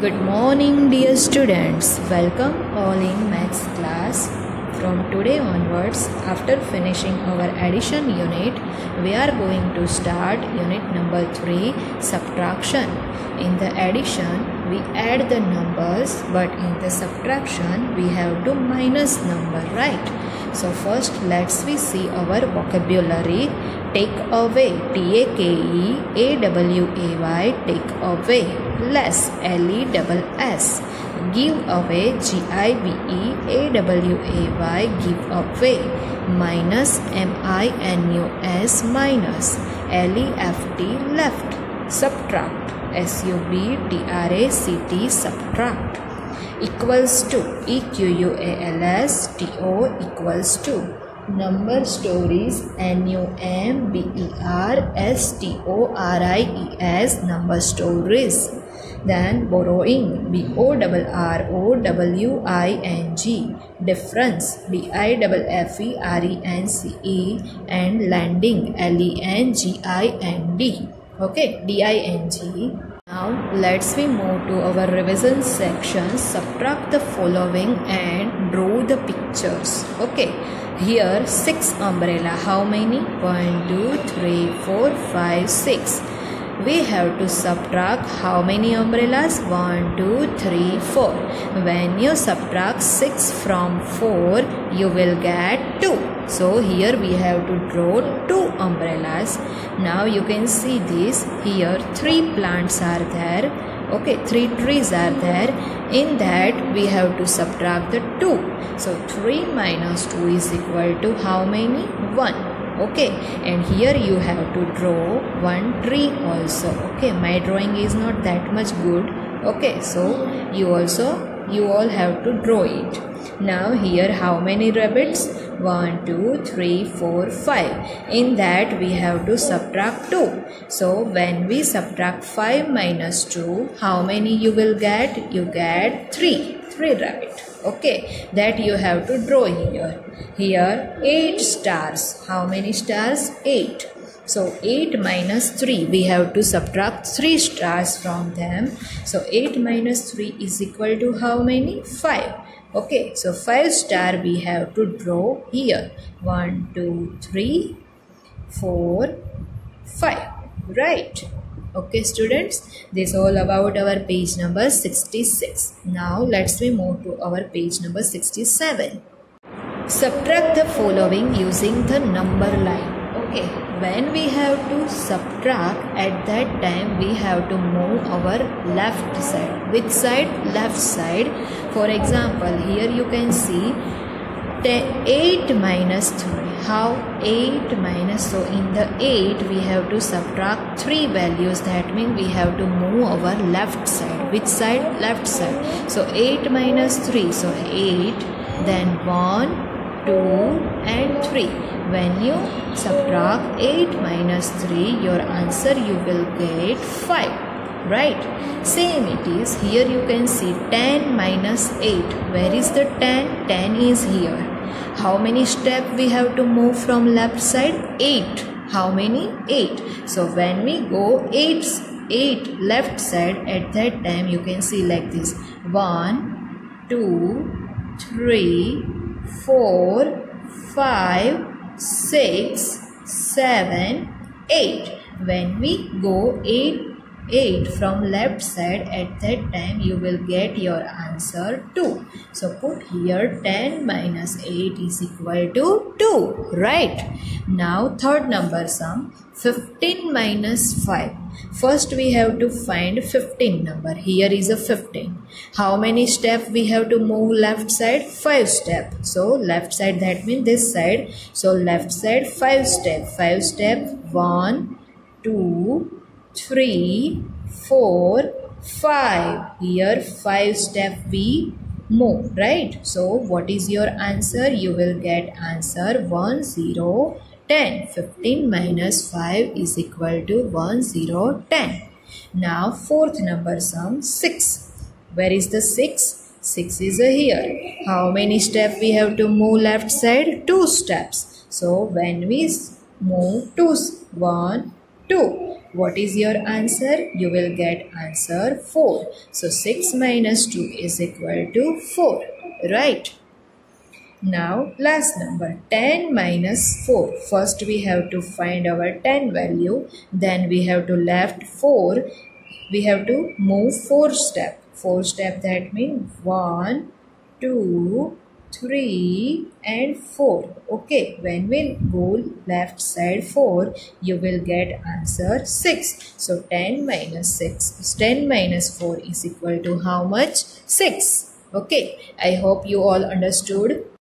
Good morning, dear students. Welcome all in maths class. From today onwards, after finishing our addition unit, we are going to start unit number 3 subtraction. In the addition, we add the numbers, but in the subtraction, we have to minus number, right? So, first, let's we see our vocabulary. Take away, T A K E A W A Y, take away. Less, L E double S. Give away, G I V E A W A Y, give away. Minus, M I N U S, minus. L E F T, left. Subtract, S U B T R A C T, subtract. Equals to, E Q U A L S T O equals to. Number stories N U M B E R S T O R I E S number stories. Then borrowing B O R R O W I N G difference D I F F E R E N C E and lending L E N G I N D. Okay, D I N G. Now let's we move to our revision section. Subtract the following and draw the pictures. Okay. Here six umbrella. How many? One, two, three, four, five, six. We have to subtract how many umbrellas? One, two, three, four. When you subtract six from four, you will get two. So here we have to draw two umbrellas. Now you can see this. Here three plants are there okay three trees are there in that we have to subtract the 2 so 3 minus 2 is equal to how many 1 okay and here you have to draw one tree also. Okay my drawing is not that much good. Okay so you also you all have to draw it. Now here how many rabbits? 1 2 3 4 5 in that we have to subtract 2 so when we subtract 5 minus 2 how many you will get? You get 3 3 rabbit. Okay that you have to draw here. Here 8 stars. How many stars? 8 so 8 minus 3 we have to subtract 3 stars from them. So 8 minus 3 is equal to how many? 5 okay so 5 star we have to draw here. 1 2 3 4 5 right. Okay students this all about our page number 66 now let's we move to our page number 67 subtract the following using the number line. Okay when we have to subtract at that time we have to move our left side. Which side? Left side. For example here you can see 8 minus 3 how 8 minus? So in the 8 we have to subtract 3 values. That means we have to move our left side. Which side? Left side. So 8 minus 3 so 8 then 1 2 and 3 when you subtract 8 minus 3 your answer you will get 5 right? Same it is. Here you can see 10 minus 8 where is the 10 10 is here. How many step we have to move from left side? 8 how many? 8 so when we go 8 8 left side at that time you can see like this. 1 2 3 4 5 6 7 8 when we go 8 8 from left side at that time you will get your answer 2 so put here 10 minus 8 is equal to 2 right? Now third number sum 15 minus 5 first we have to find 15 number. Here is a 15 how many step we have to move left side? 5 step. So left side that means this side. So left side 5 step. 5 step 1 2 3 4 5 here 5 step we move right? So what is your answer? You will get answer 1 0 10 15 minus 5 is equal to 1 0 10 now fourth number sum 6 where is the 6 6 is here how many steps we have to move left side two steps so when we move two one 2 what is your answer? You will get answer 4. So 6 minus 2 is equal to 4. Right. Now last number 10 minus 4. First we have to find our 10 value. Then we have to left 4. We have to move 4 step. 4 step that means 1, 2, 3 and 4 okay when we go left side 4 you will get answer 6 so 10 minus 6 is 10 minus 4 is equal to how much 6 okay i hope you all understood